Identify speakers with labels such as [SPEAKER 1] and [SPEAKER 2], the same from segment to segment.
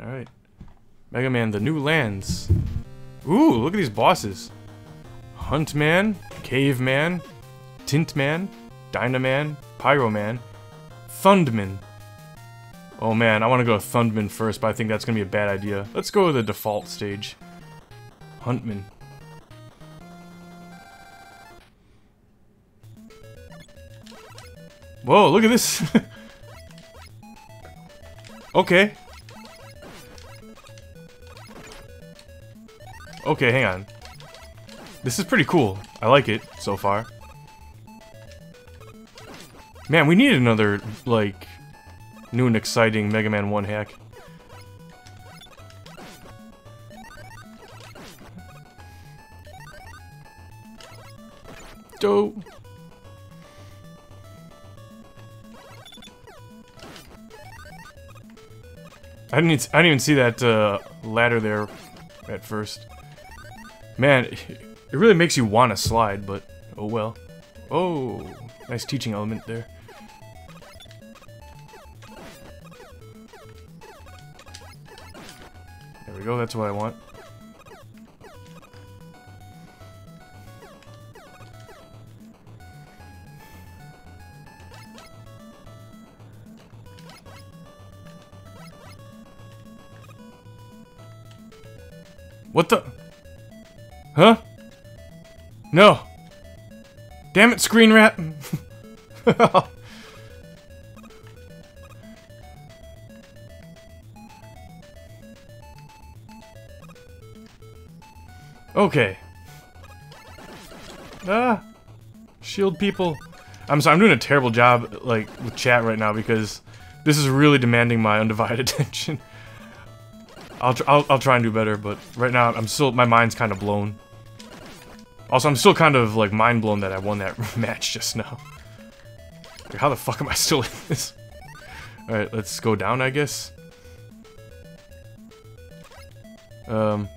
[SPEAKER 1] Alright. Mega Man, the new lands. Ooh, look at these bosses. Huntman, Caveman, Tintman, Dynaman, Pyroman, Thundman. Oh man, I want to go Thundman first, but I think that's going to be a bad idea. Let's go to the default stage. Huntman. Whoa, look at this! okay. Okay, hang on. This is pretty cool. I like it so far. Man, we need another, like, new and exciting Mega Man 1 hack. Dope. I didn't. I didn't even see that uh, ladder there at first. Man, it really makes you want to slide, but oh well. Oh, nice teaching element there. There we go. That's what I want. It, screen wrap. okay. Ah. Shield people. I'm sorry, I'm doing a terrible job, like, with chat right now because this is really demanding my undivided attention. I'll, tr I'll, I'll try and do better, but right now I'm still my mind's kind of blown. Also, I'm still kind of like mind blown that I won that match just now. Like, how the fuck am I still in this? All right, let's go down, I guess. Um,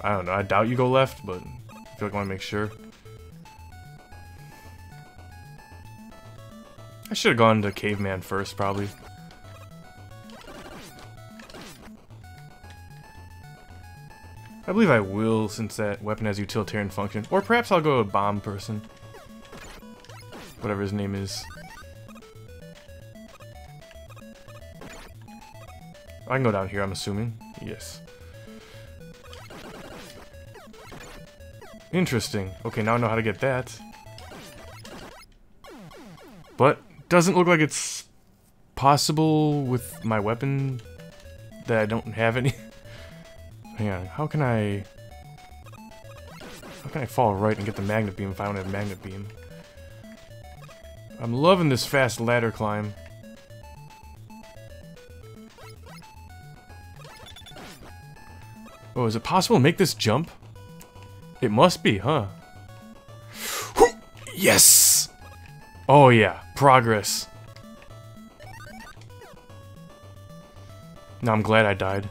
[SPEAKER 1] I don't know. I doubt you go left, but I feel like I want to make sure. I should have gone to Caveman first, probably. I believe I will, since that weapon has utilitarian function. Or perhaps I'll go a bomb person. Whatever his name is. I can go down here, I'm assuming. Yes. Interesting. Okay, now I know how to get that. But, doesn't look like it's possible with my weapon that I don't have any. Hang on, how can I... How can I fall right and get the magnet beam if I don't have magnet beam? I'm loving this fast ladder climb. Oh, is it possible to make this jump? It must be, huh? yes! Oh yeah, progress. Now I'm glad I died.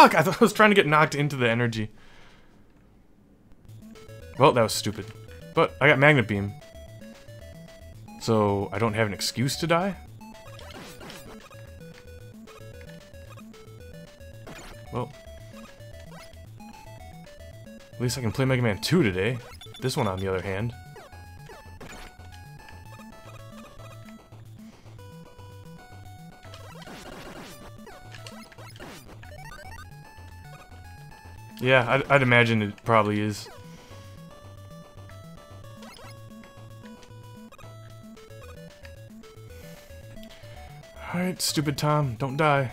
[SPEAKER 1] Fuck! I thought I was trying to get knocked into the energy. Well, that was stupid. But I got Magnet Beam. So, I don't have an excuse to die? Well. At least I can play Mega Man 2 today. This one, on the other hand. Yeah, I'd, I'd imagine it probably is. Alright, stupid Tom, don't die.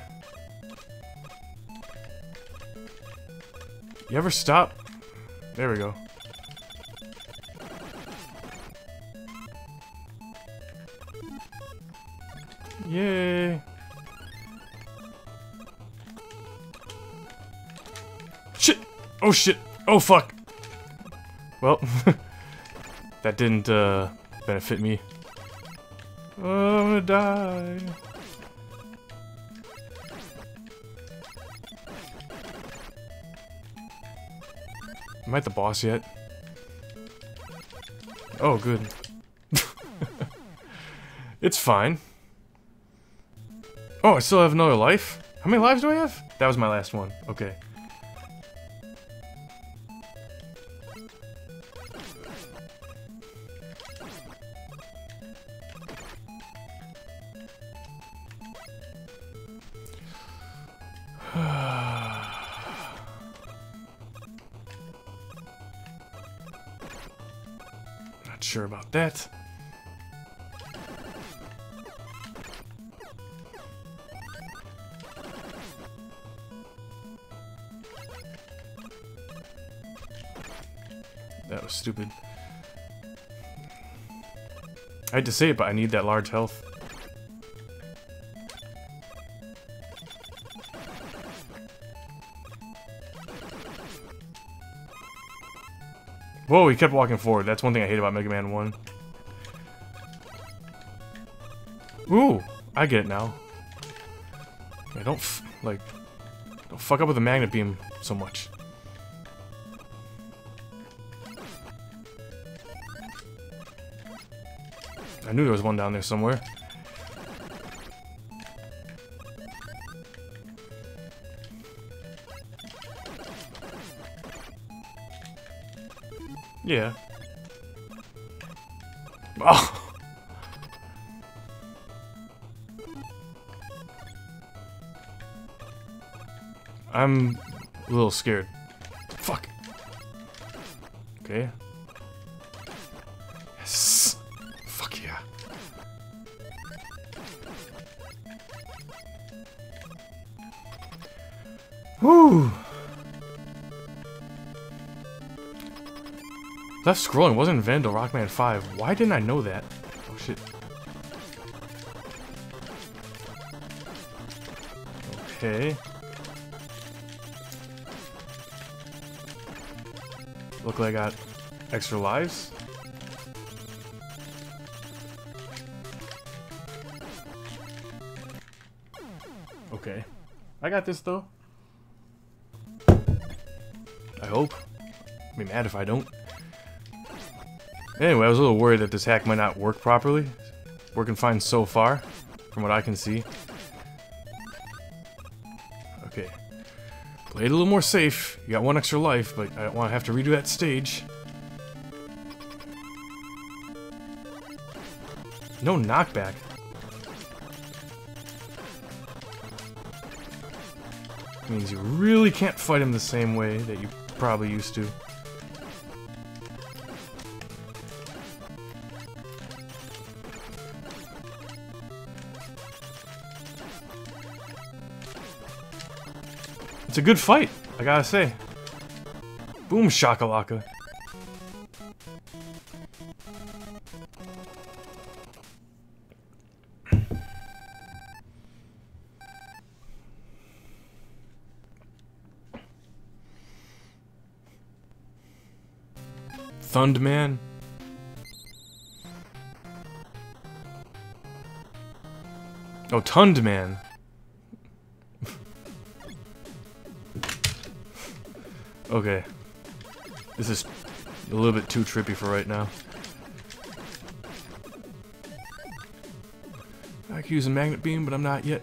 [SPEAKER 1] You ever stop? There we go. Yay! Oh shit! Oh fuck! Well, that didn't uh, benefit me. Oh, I'm gonna die. Am I at the boss yet? Oh, good. it's fine. Oh, I still have another life? How many lives do I have? That was my last one. Okay. To say it, but I need that large health. Whoa, he kept walking forward. That's one thing I hate about Mega Man 1. Ooh, I get it now. Yeah, don't, like, don't fuck up with the magnet beam so much. Knew there was one down there somewhere. Yeah. Oh. I'm a little scared. Fuck. Okay. Left scrolling wasn't Vandal Rockman 5. Why didn't I know that? Oh shit. Okay. Look like I got extra lives. Okay. I got this though. I hope. I'd be mad if I don't. Anyway, I was a little worried that this hack might not work properly. Working fine so far, from what I can see. Okay. Play it a little more safe. You got one extra life, but I don't want to have to redo that stage. No knockback. Means you really can't fight him the same way that you probably used to. It's a good fight, I gotta say. Boom shakalaka. Thundman. Oh, Tundman. Okay. This is a little bit too trippy for right now. I could use a magnet beam, but I'm not yet.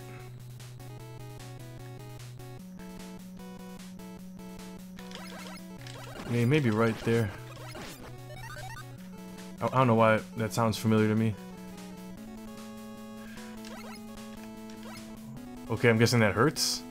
[SPEAKER 1] Yeah, maybe right there. I, I don't know why that sounds familiar to me. Okay, I'm guessing that hurts.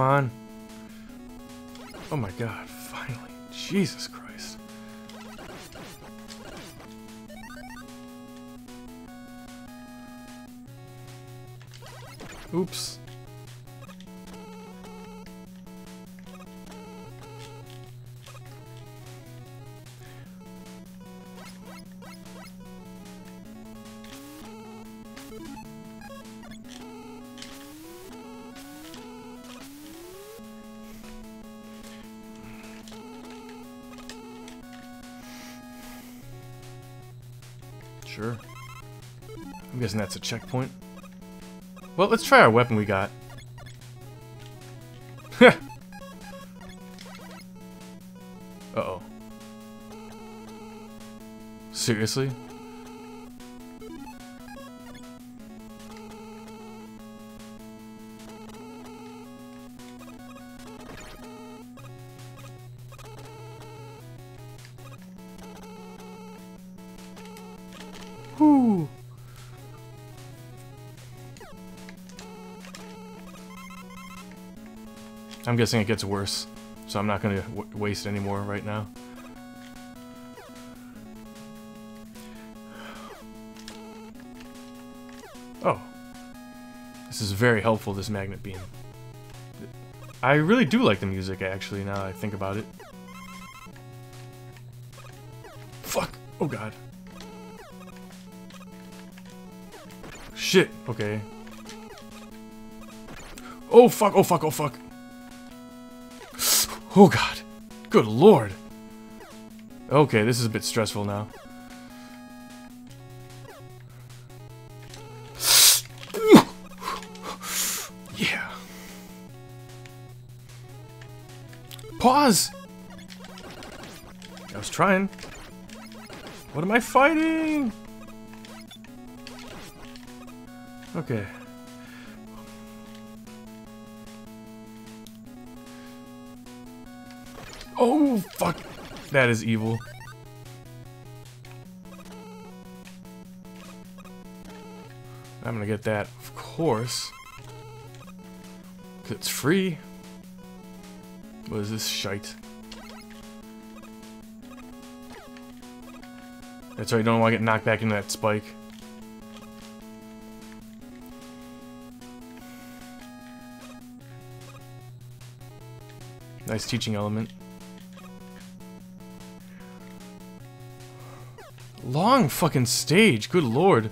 [SPEAKER 1] Come on. Oh my god, finally. Jesus Christ. Oops. That's a checkpoint. Well, let's try our weapon we got. Uh-oh. Seriously? Guessing it gets worse, so I'm not going to waste any more right now. Oh. This is very helpful, this magnet beam. I really do like the music, actually, now I think about it. Fuck! Oh god. Shit! Okay. Oh fuck, oh fuck, oh fuck! Oh god. Good lord. Okay, this is a bit stressful now. yeah. Pause! I was trying. What am I fighting? Okay. Fuck. That is evil. I'm gonna get that, of course. Cause it's free. What is this shite? That's right, you don't want to get knocked back into that spike. Nice teaching element. Long fucking stage, good lord.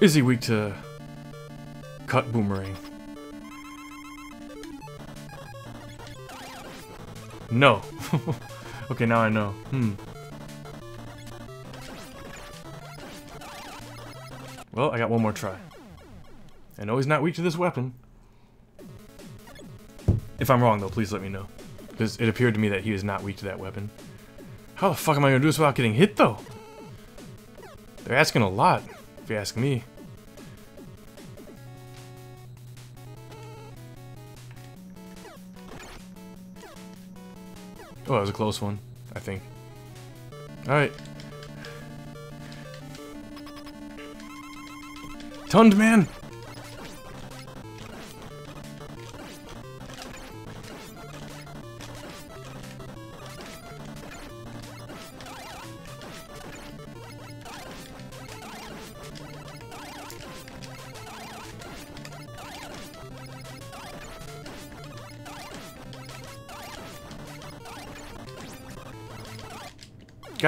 [SPEAKER 1] Is he weak to cut boomerang? No. okay, now I know. Hmm. Well, I got one more try. I know he's not weak to this weapon. If I'm wrong, though, please let me know. Because it appeared to me that he is not weak to that weapon. How the fuck am I gonna do this without getting hit, though? They're asking a lot, if you ask me. Oh, that was a close one, I think. Alright. Tund man!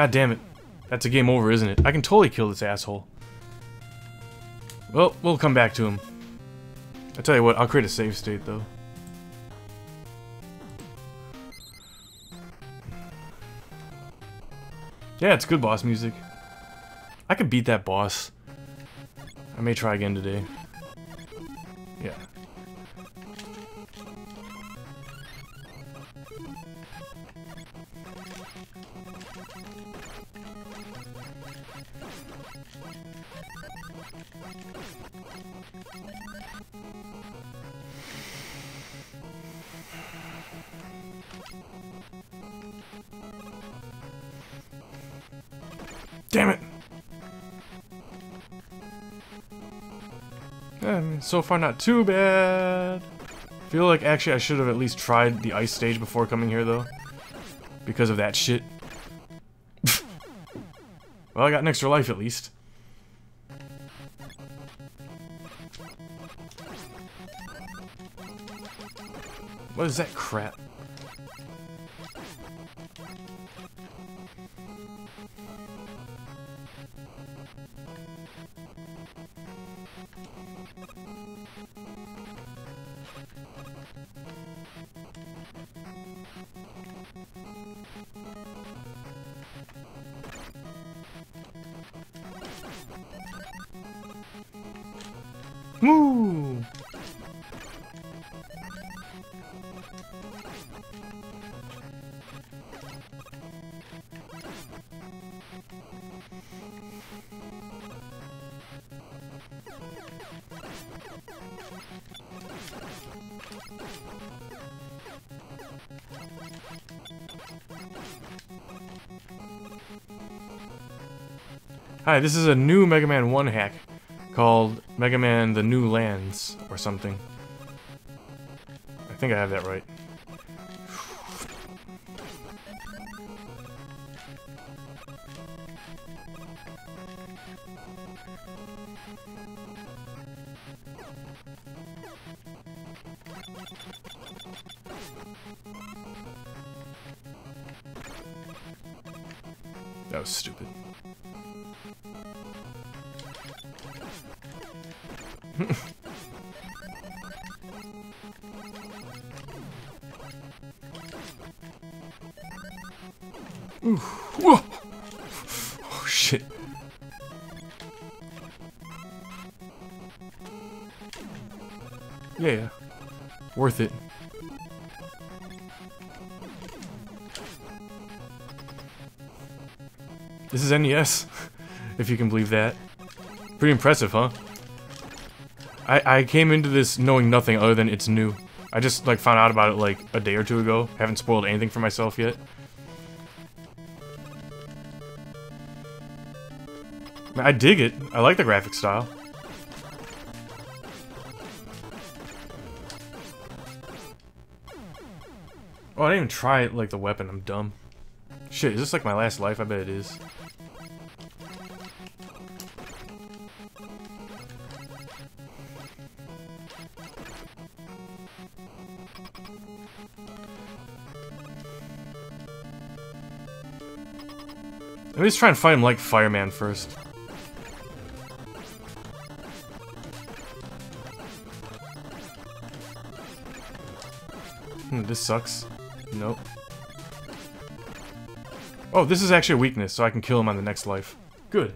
[SPEAKER 1] God damn it. That's a game over, isn't it? I can totally kill this asshole. Well, we'll come back to him. I tell you what, I'll create a save state, though. Yeah, it's good boss music. I could beat that boss. I may try again today. So far not too bad. Feel like actually I should have at least tried the ice stage before coming here though. Because of that shit. well, I got an extra life at least. What is that crap? Woo! Hi, this is a new Mega Man 1 hack called Mega Man The New Lands or something. I think I have that right. This is NES, if you can believe that. Pretty impressive, huh? I, I came into this knowing nothing other than it's new. I just, like, found out about it, like, a day or two ago. Haven't spoiled anything for myself yet. I dig it. I like the graphic style. Oh, I didn't even try like the weapon. I'm dumb. Shit, is this like my last life? I bet it is. Let me just try and fight him like Fireman first. Hmm, this sucks. Nope. Oh, this is actually a weakness, so I can kill him on the next life. Good.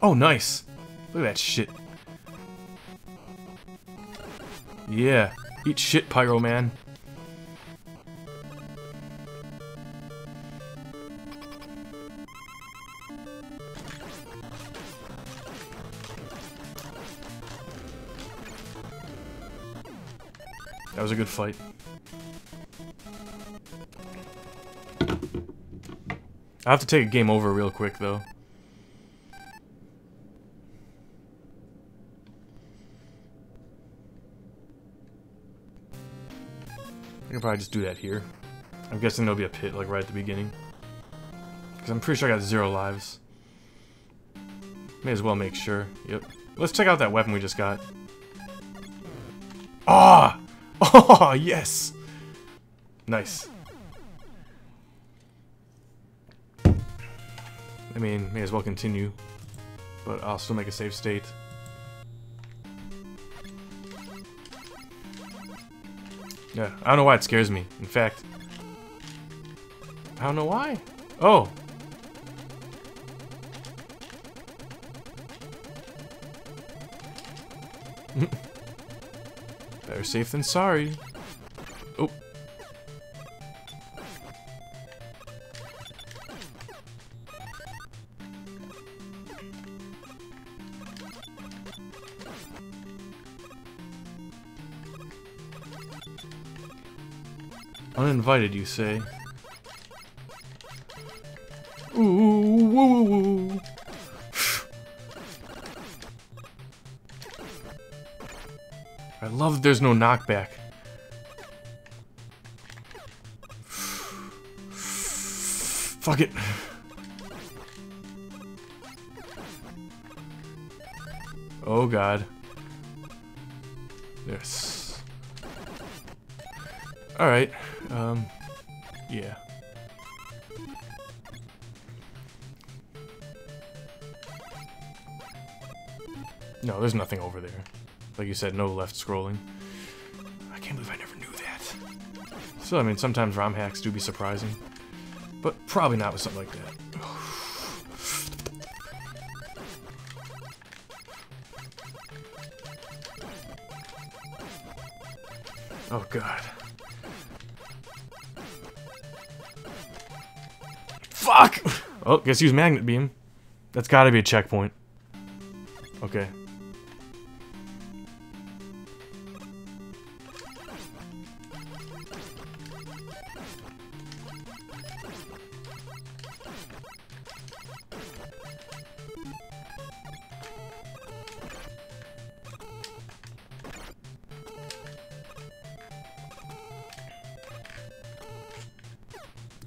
[SPEAKER 1] Oh, nice. Look at that shit. Yeah. Eat shit, Pyro Man. Was a good fight. I have to take a game over real quick, though. I can probably just do that here. I'm guessing there'll be a pit, like, right at the beginning. Because I'm pretty sure I got zero lives. May as well make sure. Yep. Let's check out that weapon we just got. Ah! Oh, yes! Nice. I mean, may as well continue. But I'll still make a safe state. Yeah, I don't know why it scares me. In fact, I don't know why. Oh. Better safe than sorry. Oh. Uninvited, you say? There's no knockback. Fuck it. Oh god. Yes. Alright. Um, yeah. No, there's nothing over there. Like you said, no left scrolling. I can't believe I never knew that. So, I mean, sometimes ROM hacks do be surprising. But probably not with something like that. Oh god. Fuck! Oh, guess use magnet beam. That's gotta be a checkpoint. Okay.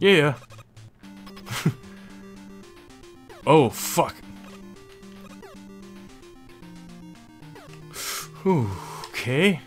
[SPEAKER 1] Yeah. oh, fuck. Okay.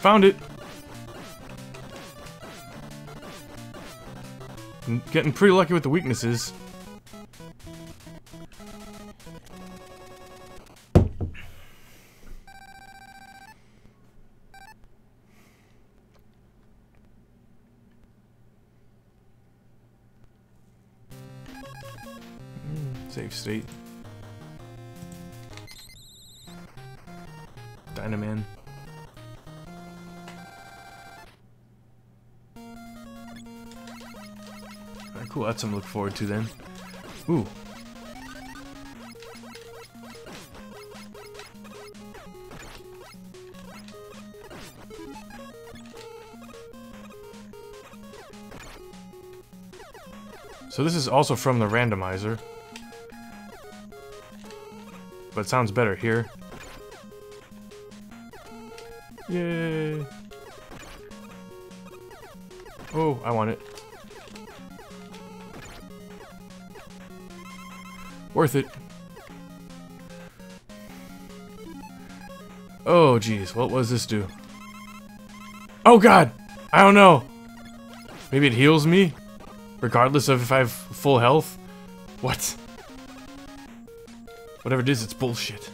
[SPEAKER 1] Found it! I'm getting pretty lucky with the weaknesses. Forward to then. Ooh. So this is also from the randomizer. But sounds better here. Worth it. Oh, jeez. What does this do? Oh, God! I don't know. Maybe it heals me? Regardless of if I have full health? What? Whatever it is, it's bullshit.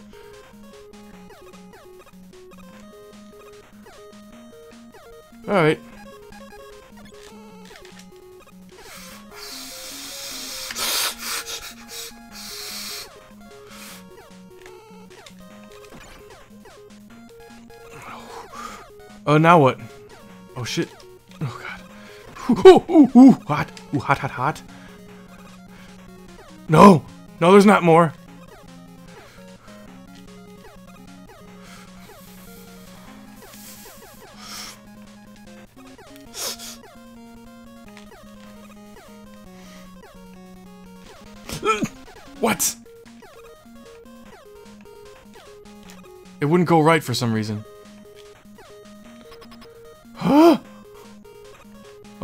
[SPEAKER 1] Alright. Oh, now what? Oh shit. Oh god. Ooh, ooh, ooh, hot. Ooh, hot, hot, hot. No! No, there's not more. What? It wouldn't go right for some reason.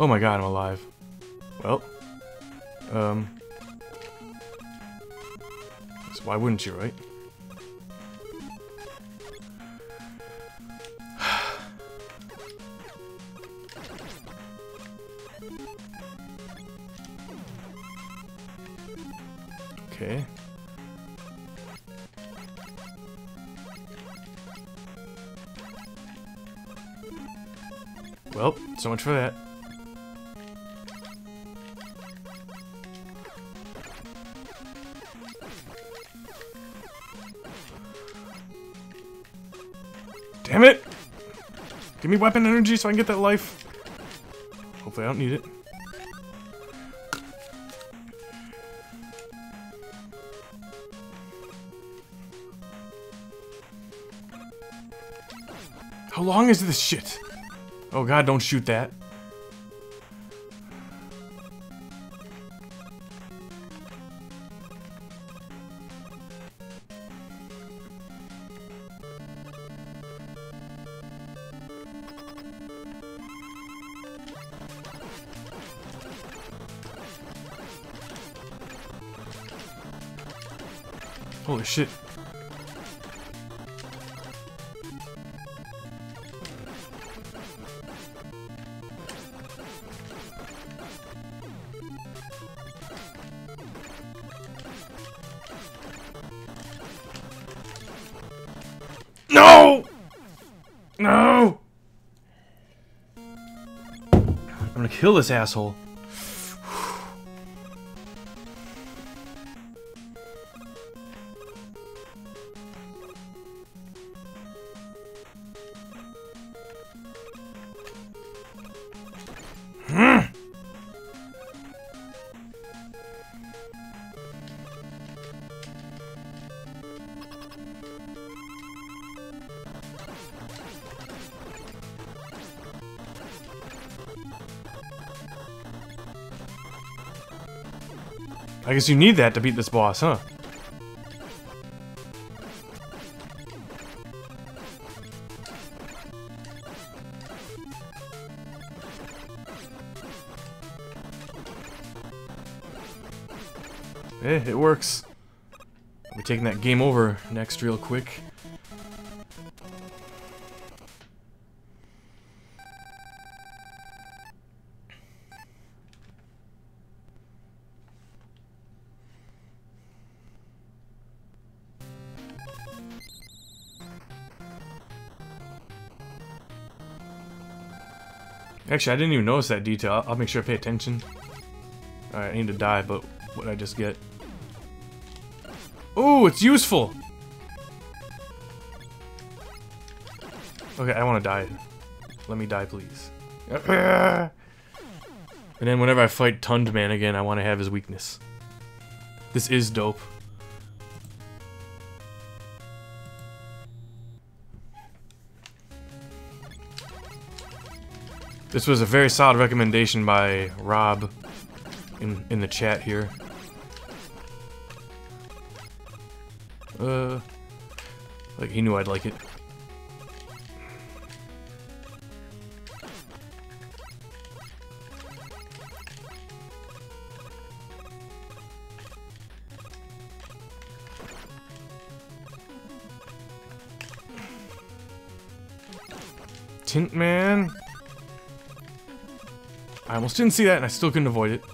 [SPEAKER 1] Oh my god, I'm alive. Well. Um. So why wouldn't you, right? Okay. Well, so much for that. Me weapon energy so I can get that life. Hopefully I don't need it. How long is this shit? Oh god, don't shoot that. Shit. No! No! I'm gonna kill this asshole. I guess you need that to beat this boss, huh? Eh, it works. We're taking that game over next real quick. Actually, I didn't even notice that detail. I'll, I'll make sure I pay attention. Alright, I need to die, but what I just get? Oh, it's useful! Okay, I want to die. Let me die, please. And then whenever I fight Tund Man again, I want to have his weakness. This is dope. This was a very solid recommendation by Rob in in the chat here. Uh, like he knew I'd like it. Tint Man. Almost didn't see that and I still couldn't avoid it.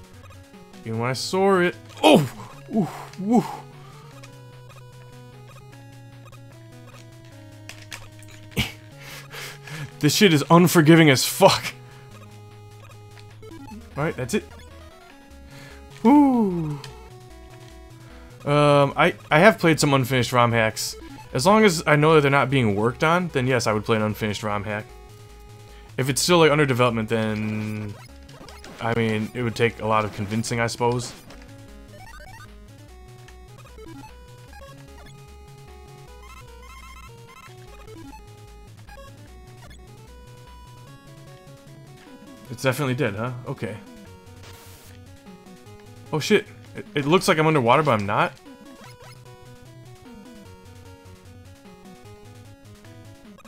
[SPEAKER 1] Even when I saw it. Oh! Ooh, woo. this shit is unforgiving as fuck. Alright, that's it. Woo. Um, I, I have played some unfinished ROM hacks. As long as I know that they're not being worked on, then yes, I would play an unfinished ROM hack. If it's still like under development, then I mean, it would take a lot of convincing, I suppose. It's definitely dead, huh? Okay. Oh shit. It, it looks like I'm underwater, but I'm not.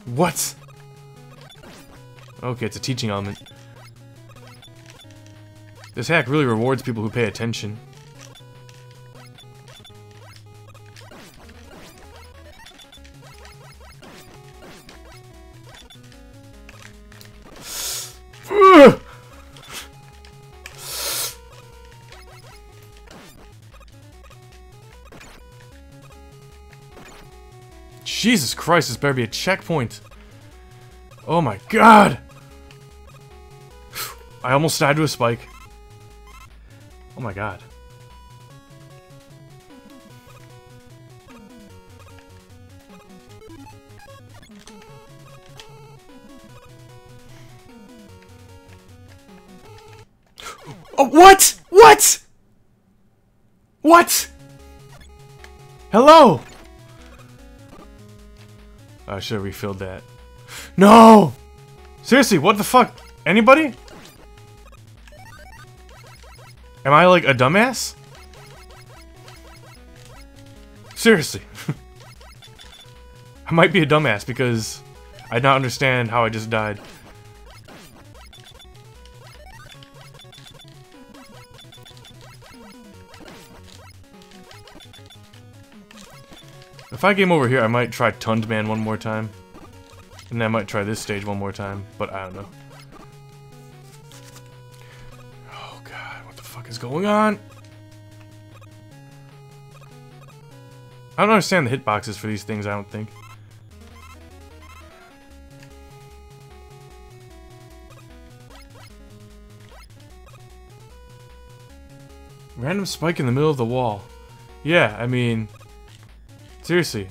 [SPEAKER 1] What? Okay, it's a teaching element. This hack really rewards people who pay attention. Jesus Christ, this better be a checkpoint. Oh my god! I almost died to a spike. Oh my god. Oh, what? What? What? Hello? I should have refilled that. No! Seriously, what the fuck? Anybody? Am I like a dumbass? Seriously. I might be a dumbass because I don't understand how I just died. If I game over here, I might try Tundman one more time. And then I might try this stage one more time, but I don't know. Is going on? I don't understand the hitboxes for these things, I don't think. Random spike in the middle of the wall. Yeah, I mean... Seriously.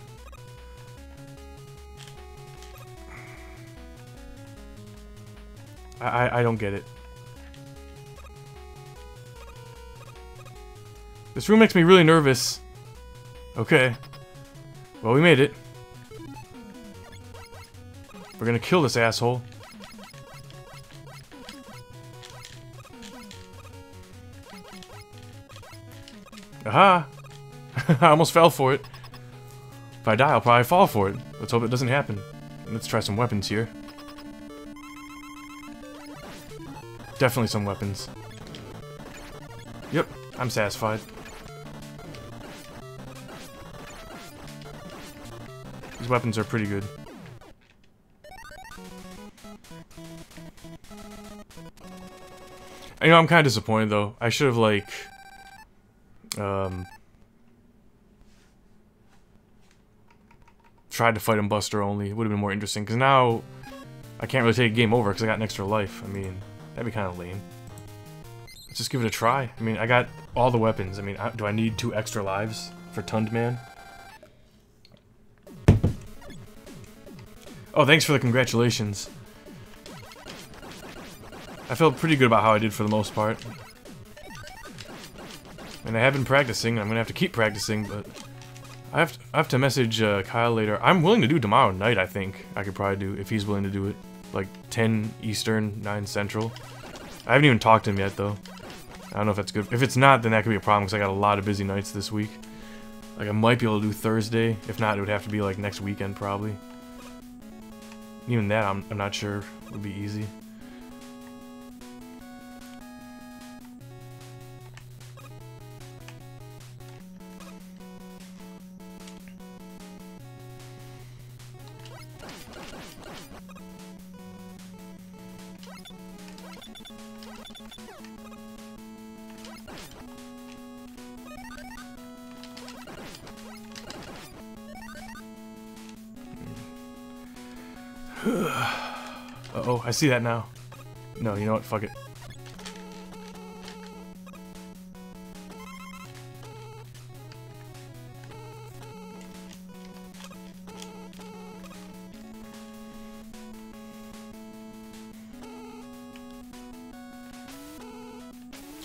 [SPEAKER 1] I, I, I don't get it. This room makes me really nervous. Okay. Well, we made it. We're gonna kill this asshole. Aha! I almost fell for it. If I die, I'll probably fall for it. Let's hope it doesn't happen. Let's try some weapons here. Definitely some weapons. Yep, I'm satisfied. Weapons are pretty good. You know, I'm kind of disappointed though. I should have like, um, tried to fight him Buster only. It would have been more interesting, because now I can't really take a game over because I got an extra life. I mean, that'd be kind of lame. Let's just give it a try. I mean, I got all the weapons. I mean, do I need two extra lives for Tundman? Oh, thanks for the congratulations. I felt pretty good about how I did for the most part. And I have been practicing, I'm gonna have to keep practicing, but... I have to, I have to message uh, Kyle later. I'm willing to do tomorrow night, I think. I could probably do, if he's willing to do it. Like, 10 Eastern, 9 Central. I haven't even talked to him yet, though. I don't know if that's good. If it's not, then that could be a problem, because I got a lot of busy nights this week. Like, I might be able to do Thursday. If not, it would have to be, like, next weekend, probably. Even that, I'm, I'm not sure would be easy. Uh oh, I see that now. No, you know what? Fuck it.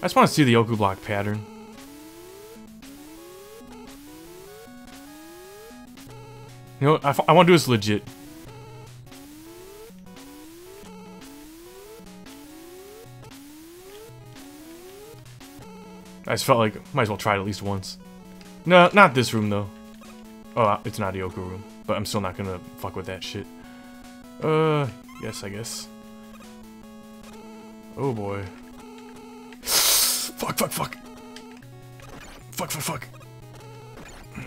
[SPEAKER 1] I just want to see the Yoku block pattern. You know, I, I want to do this legit. Just felt like might as well try it at least once. No, not this room though. Oh, it's an the room, but I'm still not gonna fuck with that shit. Uh, yes, I guess. Oh boy. fuck, fuck, fuck. Fuck, fuck, fuck.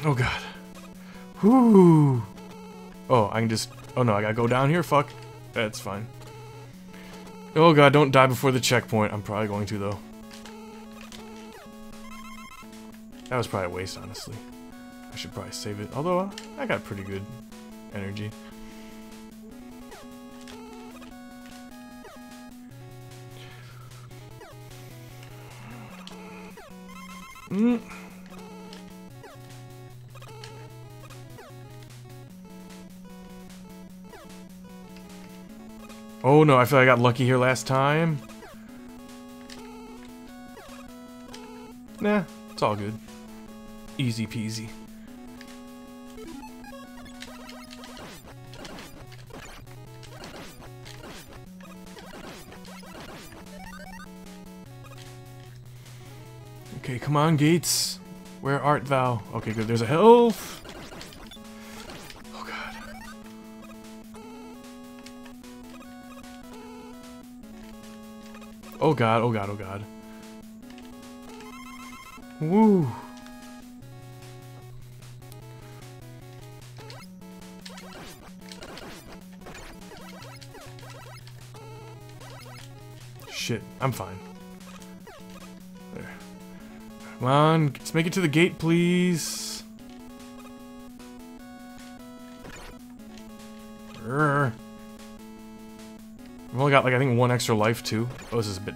[SPEAKER 1] Oh god. Whoo. Oh, I can just... Oh no, I gotta go down here, fuck. That's fine. Oh god, don't die before the checkpoint. I'm probably going to, though. That was probably a waste, honestly. I should probably save it. Although, I got pretty good energy. Mm. Oh no, I feel like I got lucky here last time. Nah, it's all good. Easy peasy. Okay, come on, Gates. Where art thou? Okay, good. There's a health. Oh, God. Oh, God. Oh, God. Oh, God. Woo. Shit, I'm fine. There. Come on, let's make it to the gate, please. Urgh. I've only got like I think one extra life too. Oh, this is a bit,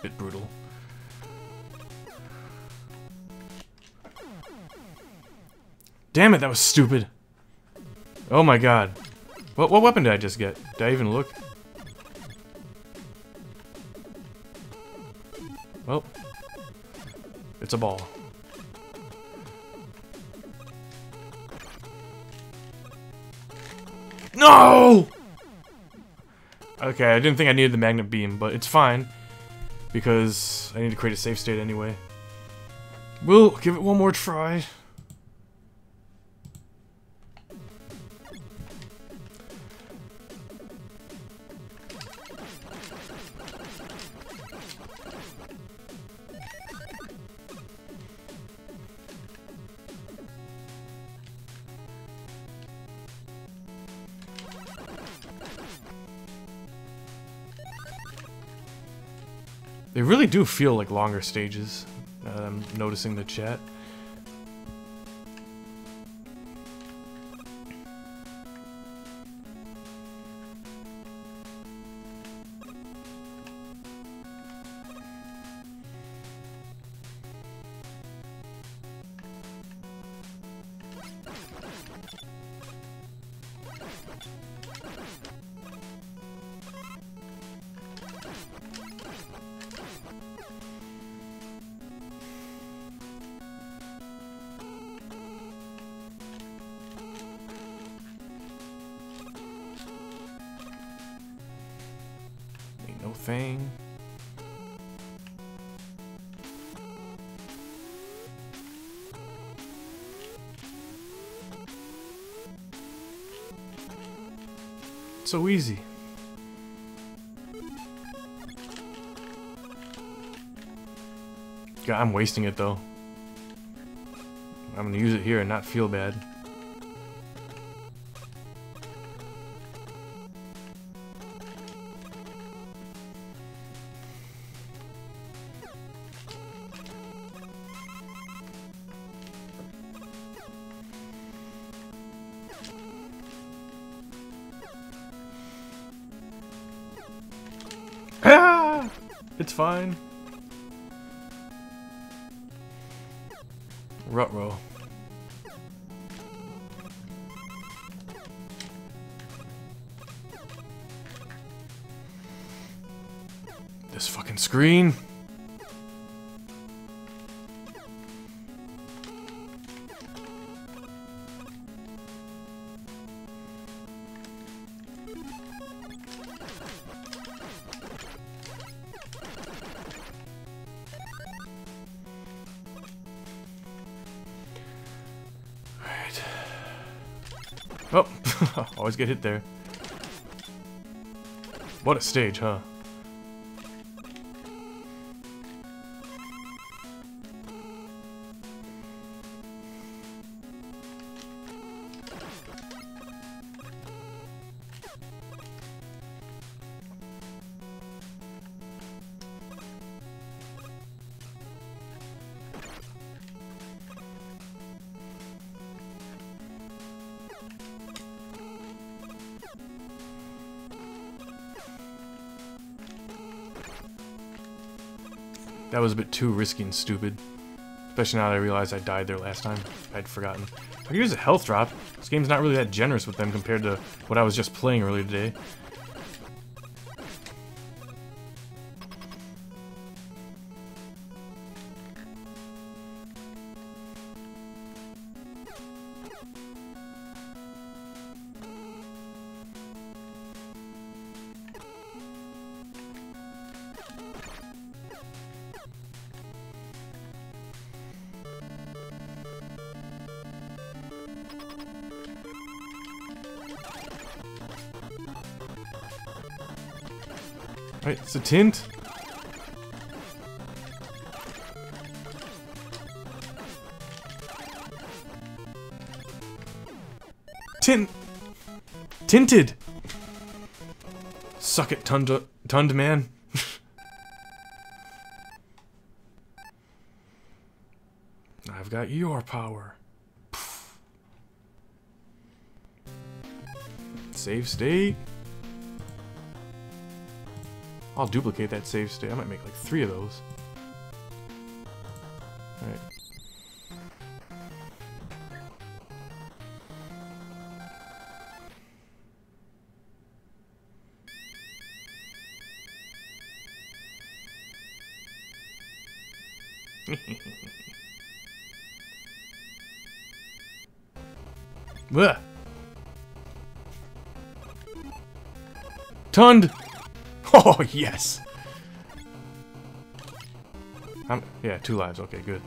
[SPEAKER 1] bit brutal. Damn it, that was stupid. Oh my god. What, what weapon did I just get? Did I even look? It's a ball. No! Okay, I didn't think I needed the magnet beam, but it's fine. Because I need to create a save state anyway. We'll give it one more try. Do feel like longer stages. Uh, I'm noticing the chat. So easy. God, I'm wasting it though. I'm gonna use it here and not feel bad. Get hit there. What a stage, huh? That was a bit too risky and stupid. Especially now that I realize I died there last time. I'd forgotten. I could use a health drop. This game's not really that generous with them compared to what I was just playing earlier today. It's a tint. Tint. Tinted. Suck it, Tund, Tund man. I've got your power. Save state. I'll duplicate that save state. I might make like three of those. Alright. Tund! Oh, yes! Um, yeah, two lives. Okay, good.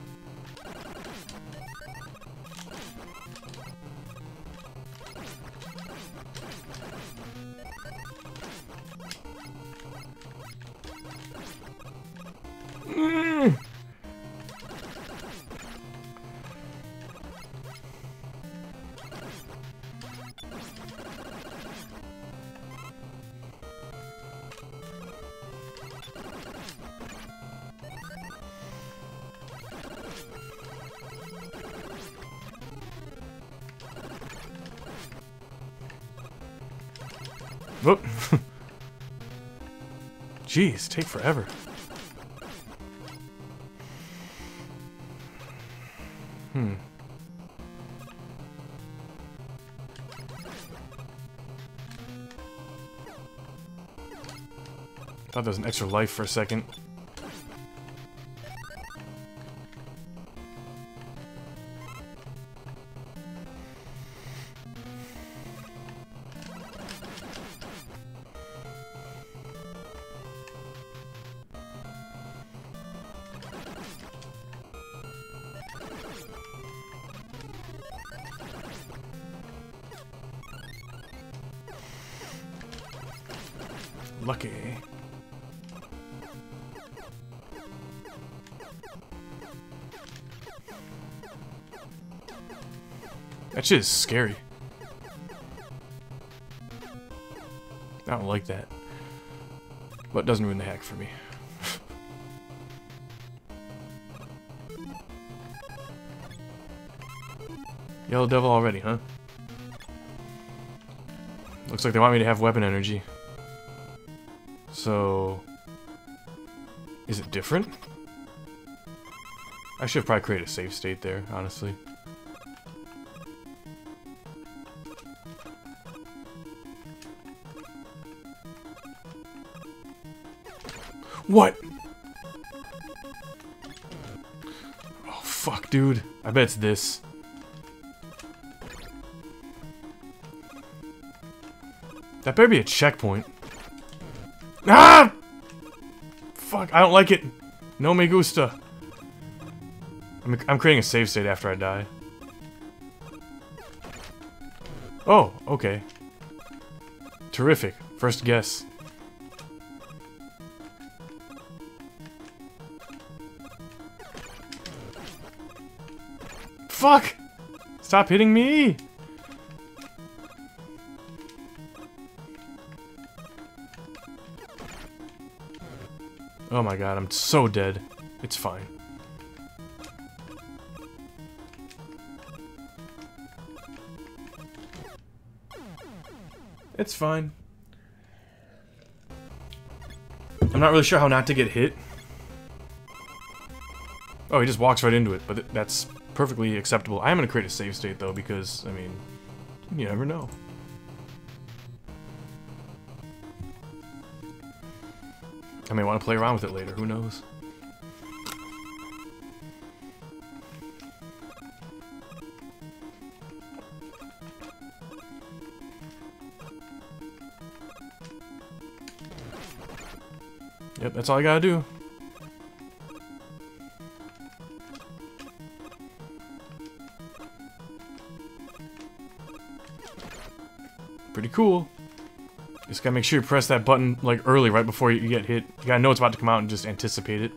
[SPEAKER 1] Whoop. Jeez, take forever. Hmm. Thought there was an extra life for a second. That shit is scary. I don't like that. But it doesn't ruin the hack for me. Yellow Devil already, huh? Looks like they want me to have weapon energy. So... Is it different? I should have probably created a save state there, honestly. What? Oh, fuck, dude. I bet it's this. That better be a checkpoint. Ah! Fuck, I don't like it. No me gusta. I'm, I'm creating a save state after I die. Oh, okay. Terrific. First guess. Fuck! Stop hitting me! Oh my god, I'm so dead. It's fine. It's fine. I'm not really sure how not to get hit. Oh, he just walks right into it, but that's perfectly acceptable. I am going to create a save state, though, because, I mean, you never know. I may want to play around with it later, who knows? Yep, that's all I gotta do. Cool. Just gotta make sure you press that button, like, early, right before you get hit. You gotta know it's about to come out and just anticipate it.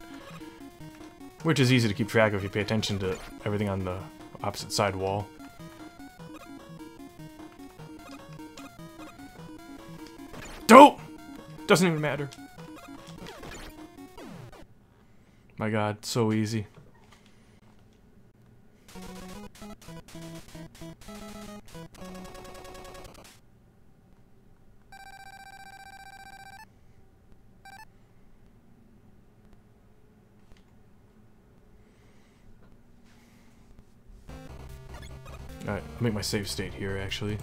[SPEAKER 1] Which is easy to keep track of if you pay attention to everything on the opposite side wall. Dope! Doesn't even matter. My god, so easy. My save state here, actually.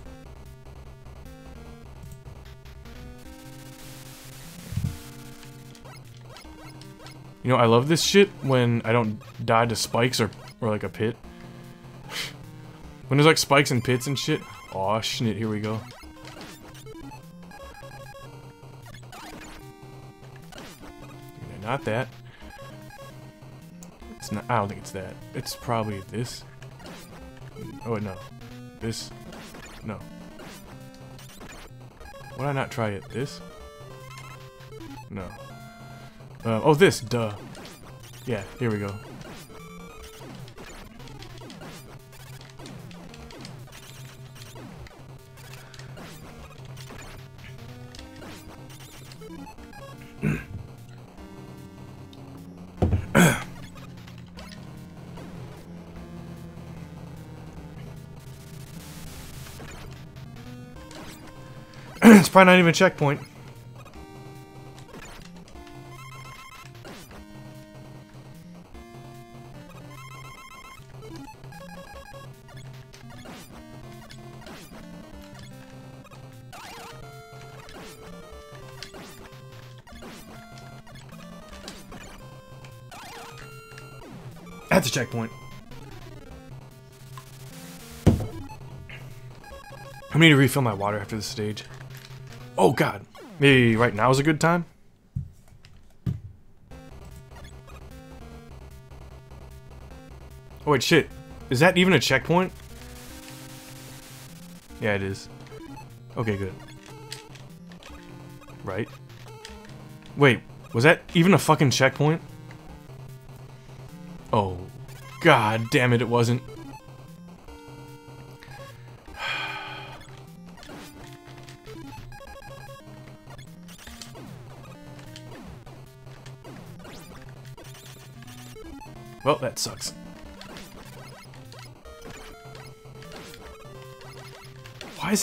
[SPEAKER 1] You know, I love this shit when I don't die to spikes or, or like a pit. when there's like spikes and pits and shit. Aw, shit, here we go. Not that. It's not, I don't think it's that. It's probably this. Oh, no. This. No. Would I not try it? This? No. Uh, oh, this, duh. Yeah, here we go. Probably not even a checkpoint. That's a checkpoint. I need to refill my water after this stage. Oh god. Maybe right now is a good time? Oh wait, shit. Is that even a checkpoint? Yeah, it is. Okay, good. Right. Wait, was that even a fucking checkpoint? Oh, god damn it, it wasn't.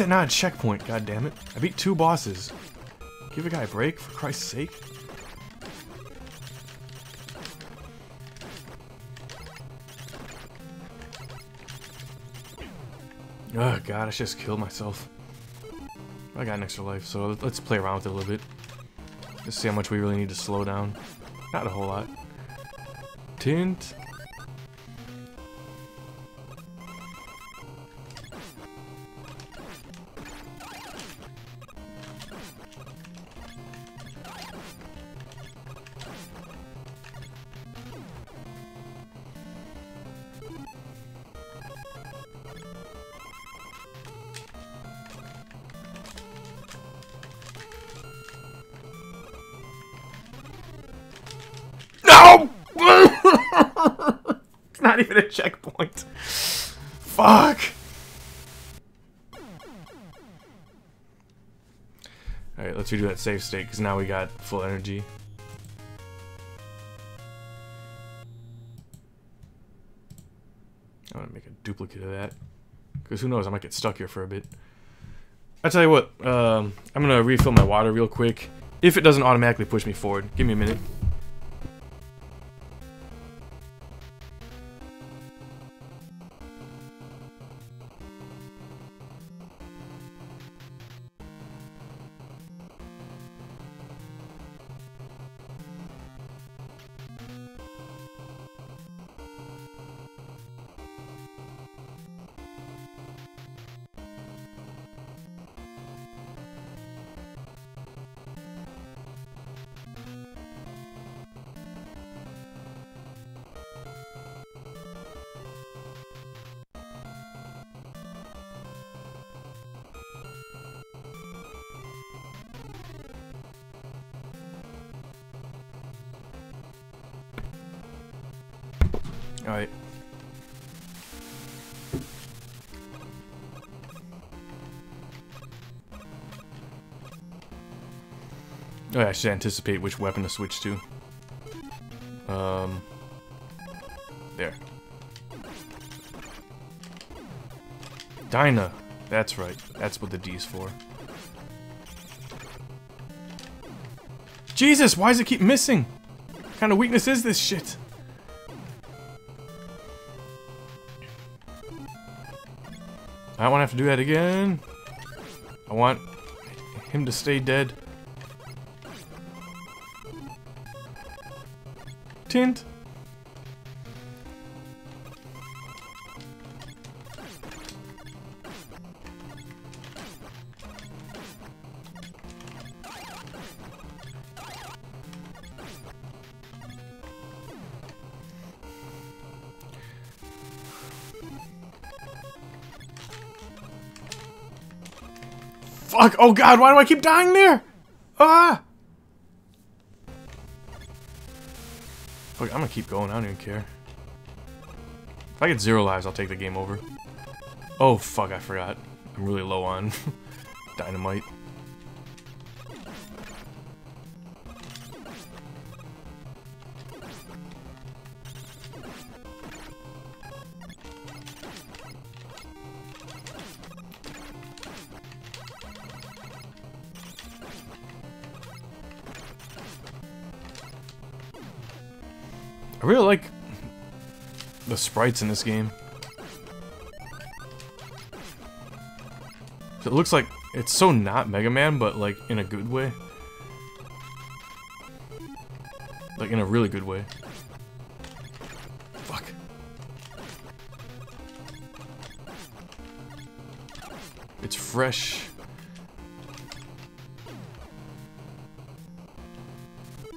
[SPEAKER 1] That not a checkpoint, god damn it? I beat two bosses. Give a guy a break, for Christ's sake. Oh god, I just killed myself. I got an extra life, so let's play around with it a little bit. Just see how much we really need to slow down. Not a whole lot. Tint. A checkpoint. Fuck. Alright, let's redo that save state, because now we got full energy. I want to make a duplicate of that. Because who knows, I might get stuck here for a bit. I tell you what, um, I'm to refill my water real quick. If it doesn't automatically push me forward, give me a minute. Should anticipate which weapon to switch to. Um, there. Dyna. That's right. That's what the D's for. Jesus, why does it keep missing? What kind of weakness is this shit? I don't want to have to do that again. I want him to stay dead. Tint. Fuck! Oh god, why do I keep dying there? Ah! Fuck, I'm gonna keep going, I don't even care. If I get zero lives, I'll take the game over. Oh fuck, I forgot. I'm really low on dynamite. Sprites in this game. It looks like it's so not Mega Man, but like in a good way. Like in a really good way. Fuck. It's fresh.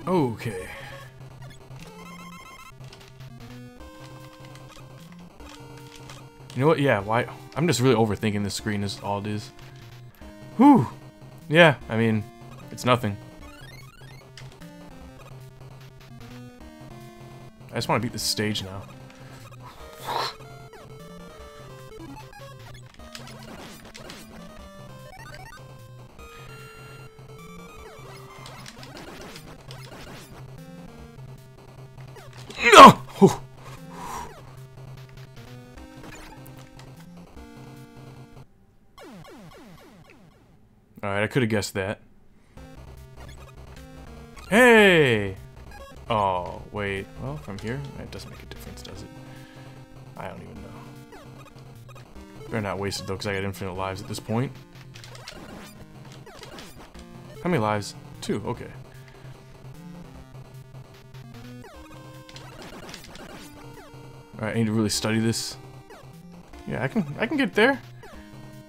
[SPEAKER 1] Okay. You know what? Yeah, why? I'm just really overthinking this screen is all it is. Whew. Yeah, I mean, it's nothing. I just want to beat this stage now. Could have guessed that. Hey! Oh, wait. Well, from here, it doesn't make a difference, does it? I don't even know. They're not wasted, though, because I got infinite lives at this point. How many lives? Two, okay. Alright, I need to really study this. Yeah, I can I can get there.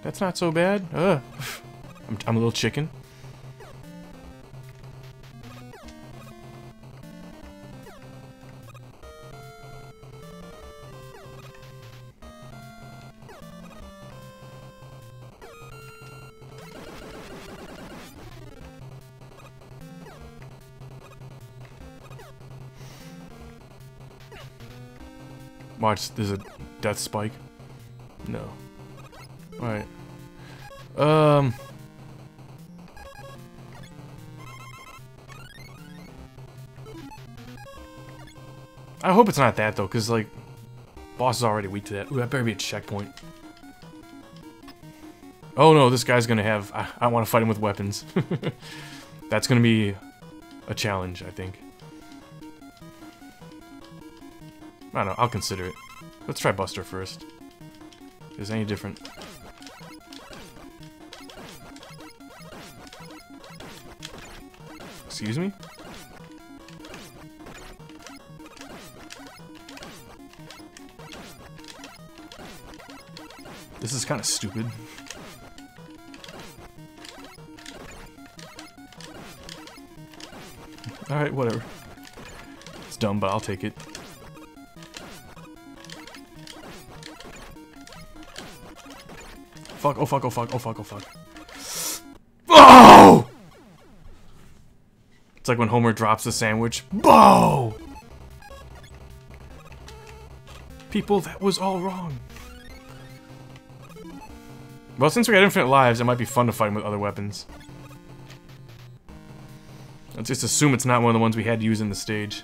[SPEAKER 1] That's not so bad. Ugh. I'm, I'm a little chicken. Watch, there's a death spike. No. Hope it's not that, though, because, like, boss is already weak to that. Ooh, that better be a checkpoint. Oh, no, this guy's gonna have... I, I want to fight him with weapons. That's gonna be a challenge, I think. I don't know, I'll consider it. Let's try Buster first. Is any different? Excuse me? This is kind of stupid. Alright, whatever. It's dumb, but I'll take it. Fuck, oh fuck, oh fuck, oh fuck, oh fuck. Oh! It's like when Homer drops the sandwich. Bow! People, that was all wrong. Well, since we got infinite lives, it might be fun to fight him with other weapons. Let's just assume it's not one of the ones we had to use in the stage.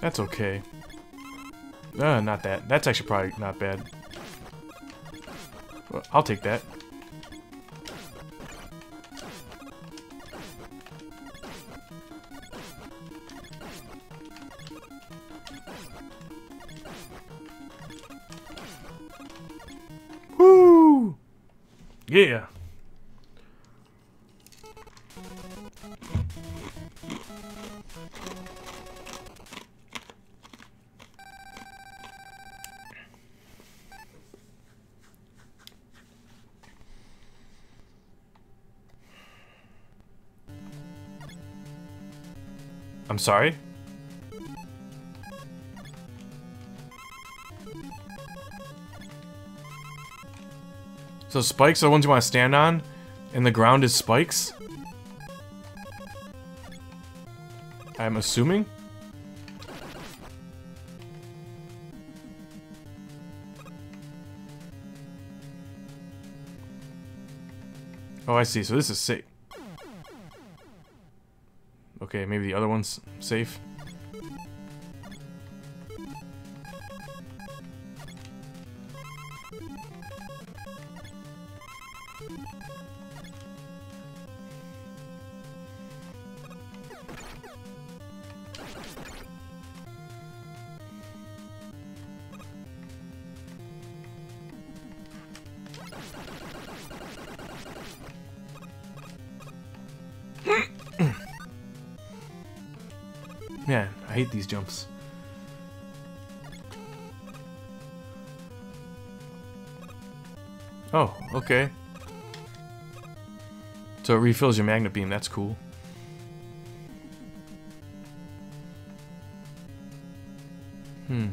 [SPEAKER 1] That's okay. Uh, not that. That's actually probably not bad. I'll take that. I'm sorry? So spikes are the ones you want to stand on? And the ground is spikes? I'm assuming? Oh, I see. So this is safe. Okay, maybe the other one's safe. Hate these jumps. Oh, okay. So it refills your magnet beam, that's cool. Hmm.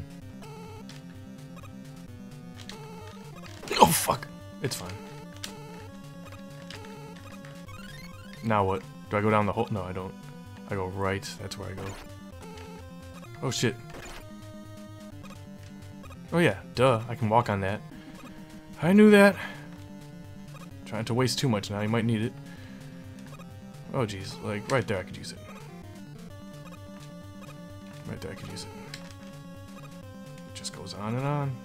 [SPEAKER 1] Oh, fuck. It's fine. Now what? Do I go down the hole? No, I don't. I go right. That's where I go. Oh, shit. Oh, yeah. Duh. I can walk on that. I knew that. Trying to waste too much now. You might need it. Oh, jeez. Like, right there I could use it. Right there I could use it. It just goes on and on.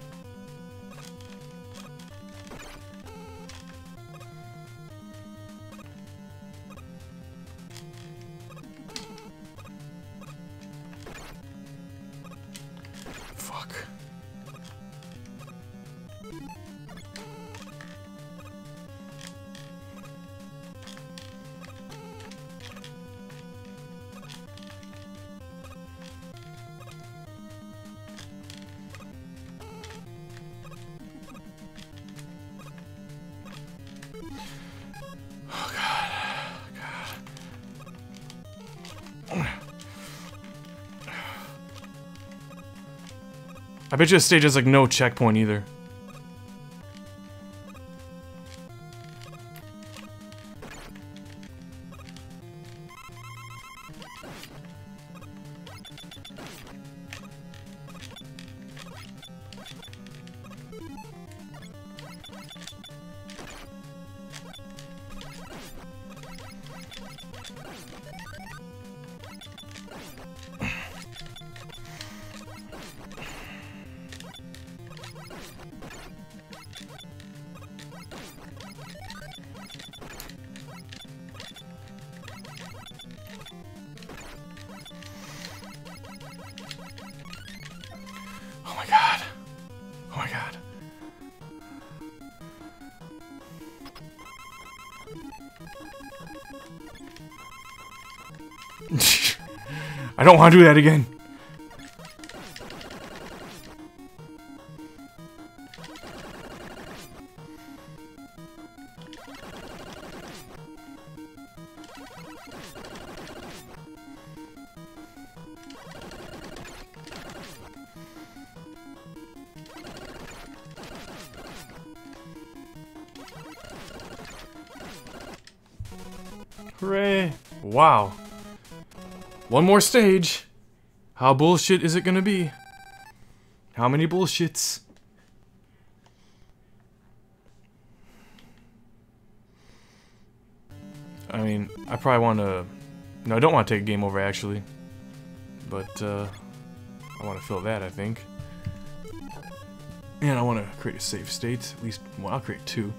[SPEAKER 1] Bet you this stage has like no checkpoint either. I don't want to do that again. More stage. How bullshit is it gonna be? How many bullshits? I mean, I probably want to... No, I don't want to take a game over, actually. But, uh... I want to fill that, I think. And I want to create a save state. At least, well, I'll create two.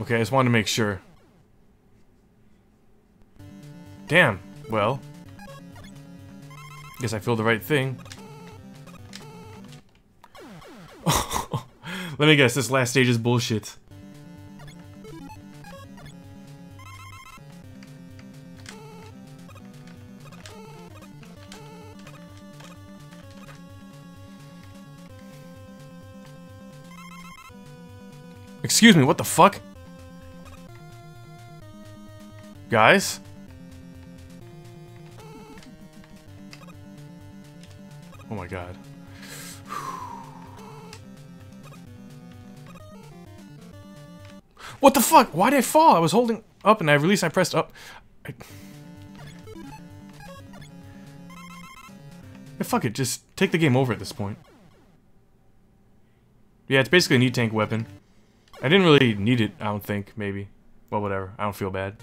[SPEAKER 1] Okay, I just wanted to make sure. Damn, well. Guess I filled the right thing. Let me guess, this last stage is bullshit. Excuse me, what the fuck? Guys? Oh my god. What the fuck? Why did I fall? I was holding up and I released, I pressed up. I... Yeah, fuck it, just take the game over at this point. Yeah, it's basically a E-tank weapon. I didn't really need it, I don't think, maybe. Well, whatever. I don't feel bad.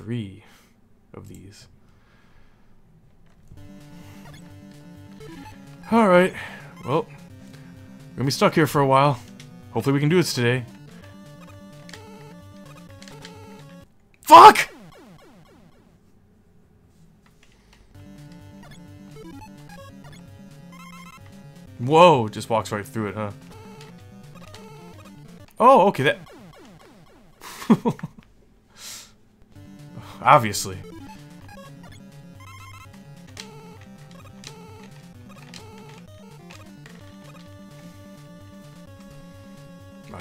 [SPEAKER 1] Three of these. Alright. Well, we're gonna be stuck here for a while. Hopefully we can do this today. Fuck! Whoa, just walks right through it, huh? Oh, okay, that... Obviously.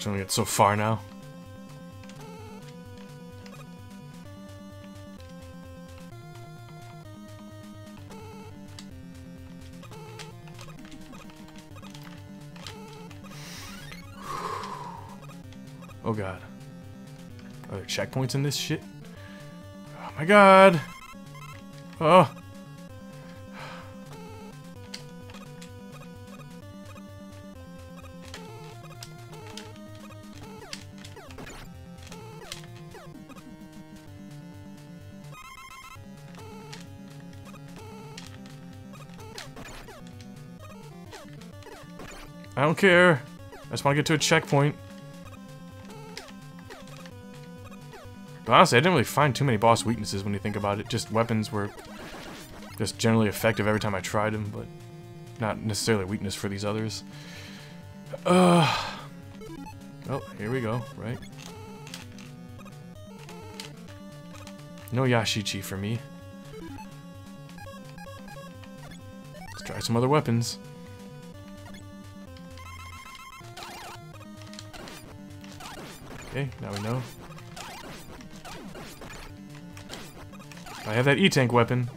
[SPEAKER 1] I'm gonna get so far now. Oh god. Are there checkpoints in this shit? My god! Oh! I don't care. I just want to get to a checkpoint. But honestly, I didn't really find too many boss weaknesses when you think about it. Just weapons were just generally effective every time I tried them, but not necessarily weakness for these others. Uh, oh, here we go, right? No Yashichi for me. Let's try some other weapons. Okay, now we know. I have that E-tank weapon.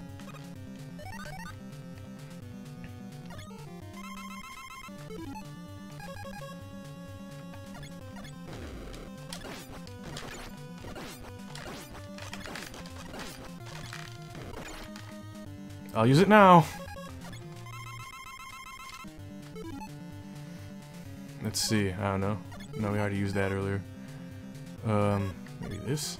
[SPEAKER 1] I'll use it now. Let's see, I don't know. No, we already used that earlier. Um, maybe this?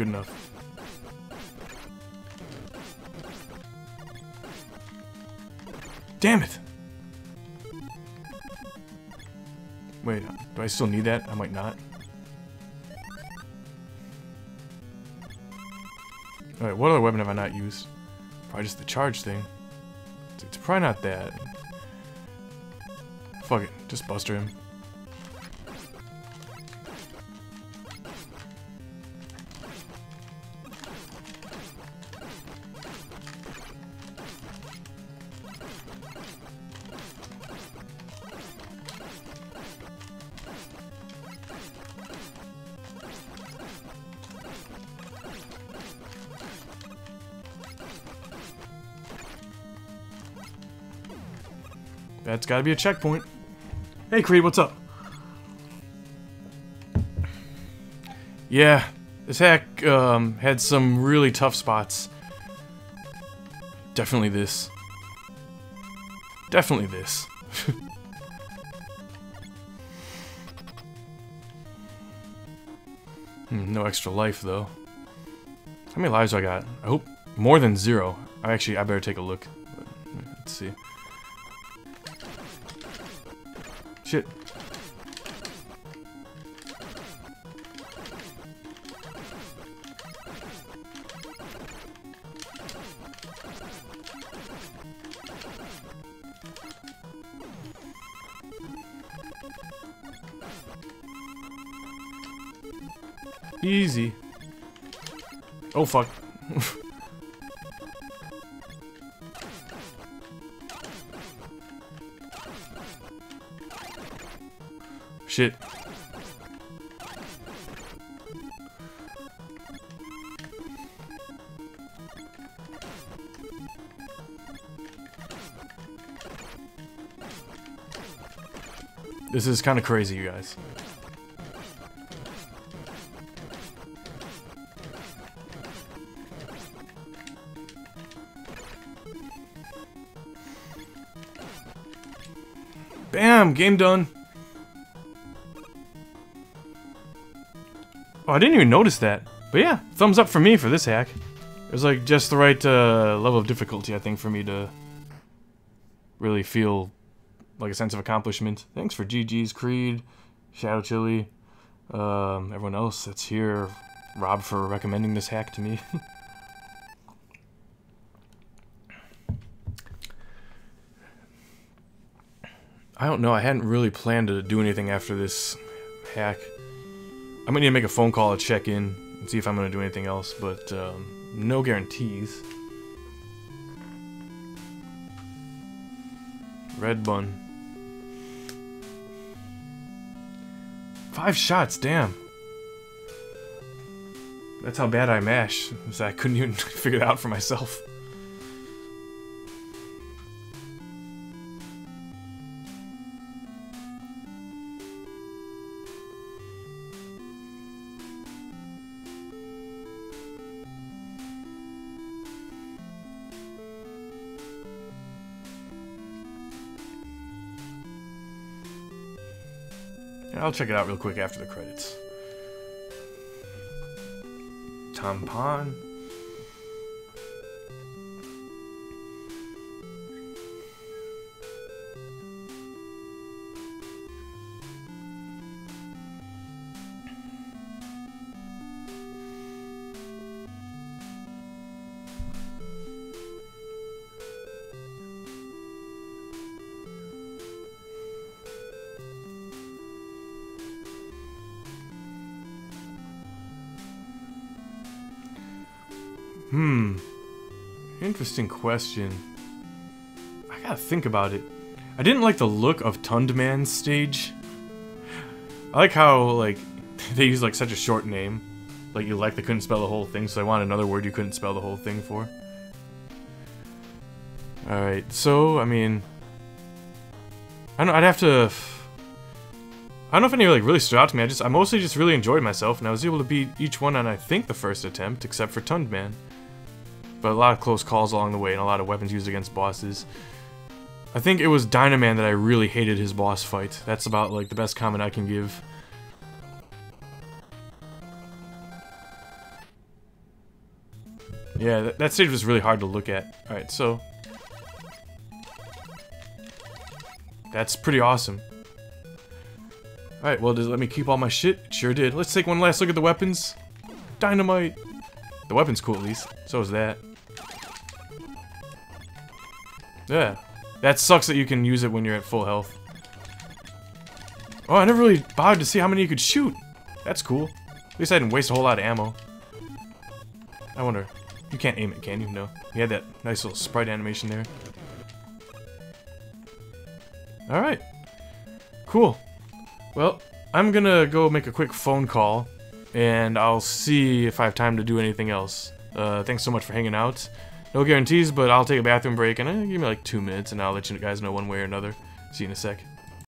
[SPEAKER 1] Good enough. Damn it! Wait, do I still need that? I might not. Alright, what other weapon have I not used? Probably just the charge thing. It's, it's probably not that. Fuck it, just buster him. Gotta be a checkpoint. Hey, Creed, what's up? Yeah, this hack um, had some really tough spots. Definitely this. Definitely this. hmm, no extra life, though. How many lives do I got? I hope more than zero. Actually, I better take a look. Shit. Easy. Oh fuck. Shit. This is kind of crazy, you guys. Bam! Game done. Oh, I didn't even notice that. But yeah, thumbs up for me for this hack. It was like just the right uh, level of difficulty, I think, for me to really feel like a sense of accomplishment. Thanks for GG's Creed, Shadow Chili, um, everyone else that's here, Rob for recommending this hack to me. I don't know, I hadn't really planned to do anything after this hack. I might need to make a phone call to check in and see if I'm to do anything else, but um, no guarantees. Red bun. Five shots, damn. That's how bad I mash, is I couldn't even figure it out for myself. I'll check it out real quick after the credits. Tom Interesting question. I gotta think about it. I didn't like the look of Tundman's stage. I like how, like, they use, like, such a short name. Like, you like they couldn't spell the whole thing, so I want another word you couldn't spell the whole thing for. Alright, so, I mean... I don't I'd have to... I don't know if any like really stood out to me. I just I mostly just really enjoyed myself, and I was able to beat each one on I think the first attempt, except for Tundman. But a lot of close calls along the way and a lot of weapons used against bosses. I think it was Dynaman that I really hated his boss fight. That's about like the best comment I can give. Yeah, that, that stage was really hard to look at. Alright, so... That's pretty awesome. Alright, well, does let me keep all my shit? It sure did. Let's take one last look at the weapons. Dynamite! The weapon's cool, at least. So is that. Yeah. That sucks that you can use it when you're at full health. Oh, I never really bothered to see how many you could shoot. That's cool. At least I didn't waste a whole lot of ammo. I wonder. You can't aim it, can you? No. You had that nice little sprite animation there. Alright. Cool. Well, I'm gonna go make a quick phone call, and I'll see if I have time to do anything else. Uh, thanks so much for hanging out. No guarantees, but I'll take a bathroom break and uh, give me like two minutes and I'll let you guys know one way or another. See you in a sec.